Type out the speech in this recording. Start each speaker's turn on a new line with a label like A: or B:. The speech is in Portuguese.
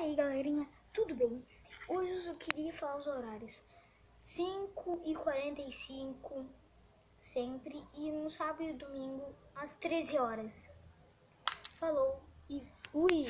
A: aí, galerinha, tudo bem? Hoje eu só queria falar os horários. 5 e 45 sempre e no sábado e domingo às 13 horas. Falou e fui!